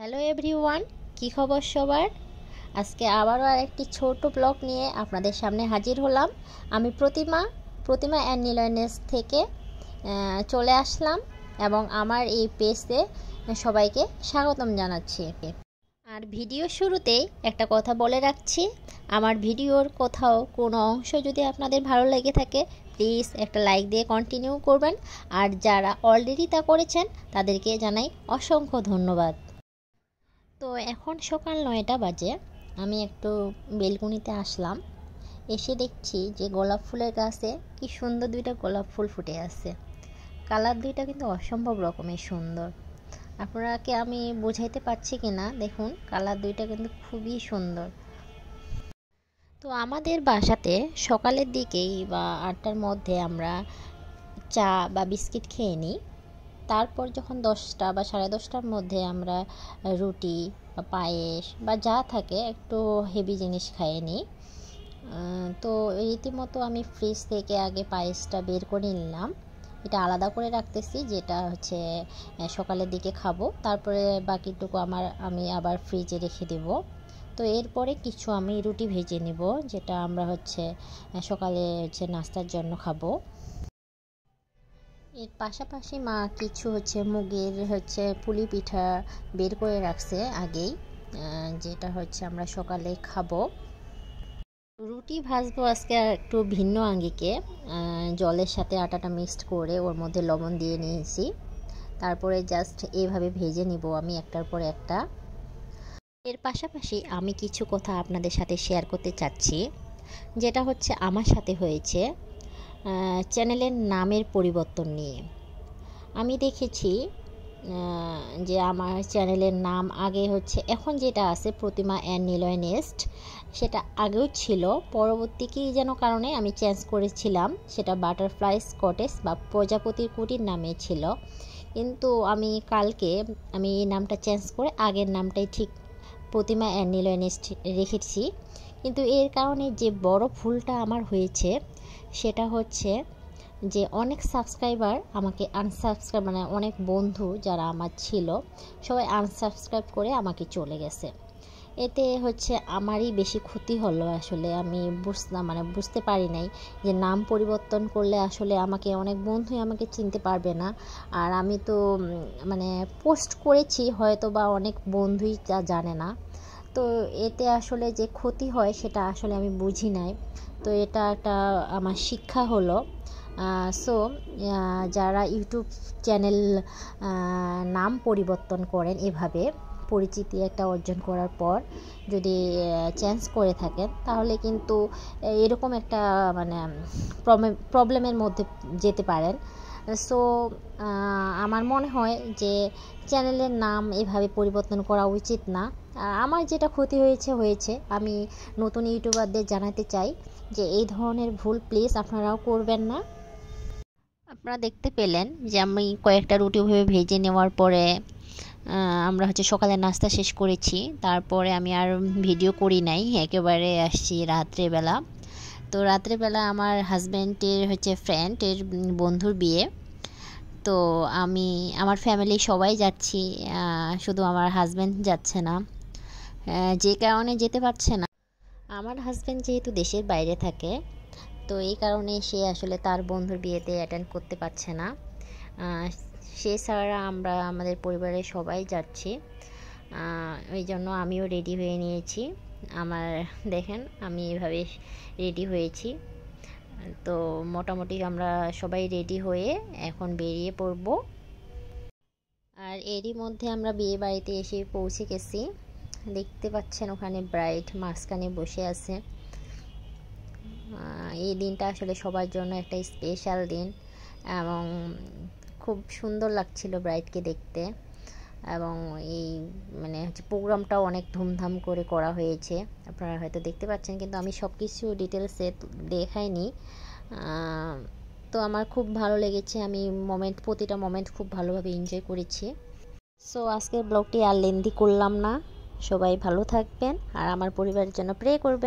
Hello everyone কি খবর সবার? আজকে আবারও আরেকটি ছোট ব্লগ নিয়ে আপনাদের সামনে হাজির হলাম। আমি প্রতিমা প্রতিমা অ্যান্ড নিলয়নেস থেকে চলে আসলাম এবং আমার এই পেজে সবাইকে স্বাগতম জানাচ্ছি। আর ভিডিও শুরুতেই একটা কথা বলে রাখছি, আমার ভিডিওর কোথাও কোনো অংশ যদি আপনাদের ভালো লেগে থাকে প্লিজ একটা লাইক দিয়ে কন্টিনিউ করবেন। আর যারা অলরেডি তা করেছেন, তাদেরকে জানাই অসংখ্য ধন্যবাদ। তো এখন সকাল নয়টা বাজে, আমি একটু বেলকুনিতে আসলাম। এসে দেখছি যে গোলাপ ফুলের গাছে কি সুন্দর দুইটা গোলাপ ফুল ফুটে আছে। কালার দুইটা কিন্তু অসম্ভব রকমের সুন্দর। আপনারাকে আমি বোঝাইতে পারছি কি না দেখুন, কালার দুইটা কিন্তু খুবই সুন্দর। তো আমাদের বাসাতে সকালের দিকেই বা আটটার মধ্যে আমরা চা বা বিস্কিট খেয়ে নিই। তারপর যখন দশটা বা সাড়ে দশটার মধ্যে আমরা রুটি বা পায়েস বা যা থাকে একটু হেভি জিনিস খাইয়ে নিই তো রীতিমতো আমি ফ্রিজ থেকে আগে পায়েসটা বের করে নিলাম। এটা আলাদা করে রাখতেছি, যেটা হচ্ছে সকালের দিকে খাব। তারপরে বাকিটুকু আমার, আমি আবার ফ্রিজে রেখে দেব। তো এরপরে কিছু আমি রুটি ভেজে নিব, যেটা আমরা হচ্ছে সকালে হচ্ছে নাস্তার জন্য খাব। এর পাশাপাশি মা কিছু হচ্ছে মুগের হচ্ছে পুলি পিঠা বের করে রাখছে আগেই যেটা হচ্ছে আমরা সকালে খাব। রুটি ভাজবো আজকে একটু ভিন্ন আঙ্গিকে জলের সাথে আটাটা মিক্সড করে ওর মধ্যে লবণ দিয়ে নিয়েছি। তারপরে জাস্ট এইভাবে ভেজে নিব আমি একটার পর একটা। এর পাশাপাশি আমি কিছু কথা আপনাদের সাথে শেয়ার করতে চাচ্ছি, যেটা হচ্ছে আমার সাথে হয়েছে। চ্যানেলের নামের পরিবর্তন নিয়ে। আমি দেখেছি যে আমার চ্যানেলের নাম আগে হচ্ছে, এখন যেটা আছে প্রতিমা অ্যান্ড নিলয় নেস্ট সেটা আগেও ছিল। পরবর্তী কী যেন কারণে আমি চেঞ্জ করেছিলাম, সেটা বাটারফ্লাই স্কটেস বা প্রজাপতির কুটির নামে ছিল। কিন্তু আমি কালকে, আমি এই নামটা চেঞ্জ করে আগের নামটাই ঠিক প্রতিমা অ্যান্ড নিলয় নেস্ট রেখেছি। কিন্তু এর কারণে যে বড় ভুলটা আমার হয়েছে, সেটা হচ্ছে যে অনেক সাবস্ক্রাইবার আমাকে আনসাবস্ক্রাইব মানে অনেক বন্ধু যারা আমার ছিল, সবাই আনসাবস্ক্রাইব করে আমাকে চলে গেছে। এতে হচ্ছে আমারই বেশি ক্ষতি হলো আসলে, আমি বুঝতাম মানে বুঝতে পারি নাই যে নাম পরিবর্তন করলে আসলে আমাকে অনেক বন্ধুই আমাকে চিনতে পারবে না। আর আমি তো মানে পোস্ট করেছি হয়তো বা অনেক বন্ধুই তা জানে না। তো এতে আসলে যে ক্ষতি হয় সেটা আসলে আমি বুঝি নাই। তো এটা একটা আমার শিক্ষা হলো। সো যারা ইউটিউব চ্যানেল নাম পরিবর্তন করেন এভাবে, পরিচিতি একটা অর্জন করার পর যদি চেঞ্জ করে থাকেন, তাহলে কিন্তু এরকম একটা মানে প্রবলেমের মধ্যে যেতে পারেন। সো আমার মনে হয় যে চ্যানেলের নাম এভাবে পরিবর্তন করা উচিত না। আমার যেটা ক্ষতি হয়েছে হয়েছে। আমি নতুন ইউটিউবারদের জানাতে চাই যে, এই ধরনের ভুল প্লিজ আপনারাও করবেন না। আপনারা দেখতে পেলেন যে, আমি কয়েকটা রুটি ভেবে ভেজে নেওয়ার পরে আমরা হচ্ছে সকালে নাস্তা শেষ করেছি। তারপরে আমি আর ভিডিও করি নাই। একেবারে আসছি রাত্রেবেলা। তো রাত্রেবেলা আমার হাজব্যান্ডের হচ্ছে ফ্রেন্ডের বন্ধুর বিয়ে। তো আমি, আমার ফ্যামিলি সবাই যাচ্ছি শুধু আমার হাজব্যান্ড যাচ্ছে না। যে কারণে যেতে পারছে না। আমার হাজব্যান্ড যেহেতু দেশের বাইরে থাকে, তো এই কারণে সে আসলে তার বন্ধুর বিয়েতে অ্যাটেন্ড করতে পারছে না। সে ছাড়া আমরা, আমাদের পরিবারের সবাই যাচ্ছি। ওই জন্য আমিও রেডি হয়ে নিয়েছি। আমার, দেখেন, আমি এভাবে রেডি হয়েছি। তো মোটামুটি আমরা সবাই রেডি হয়ে এখন বেরিয়ে পড়ব। আর এরই মধ্যে আমরা বিয়ে বাড়িতে এসে পৌঁছে গেছি। দেখতে পাচ্ছেন ওখানে ব্রাইড মাঝখানে বসে আছে। এই দিনটা আসলে সবার জন্য একটা স্পেশাল দিন এবং খুব সুন্দর লাগছিল ব্রাইডকে দেখতে। এবং এই মানে হচ্ছে প্রোগ্রামটাও অনেক ধুমধাম করে করা হয়েছে। আপনারা হয়তো দেখতে পাচ্ছেন, কিন্তু আমি সব কিছু ডিটেলসে দেখাইনি। তো আমার খুব ভালো লেগেছে। আমি মোমেন্ট প্রতিটা মোমেন্ট খুব ভালোভাবে এনজয় করেছি। সো আজকের ব্লগটি আর লেন্দি করলাম না। সবাই ভালো থাকবেন, আর আমার পরিবারের জন্য প্রে করবেন।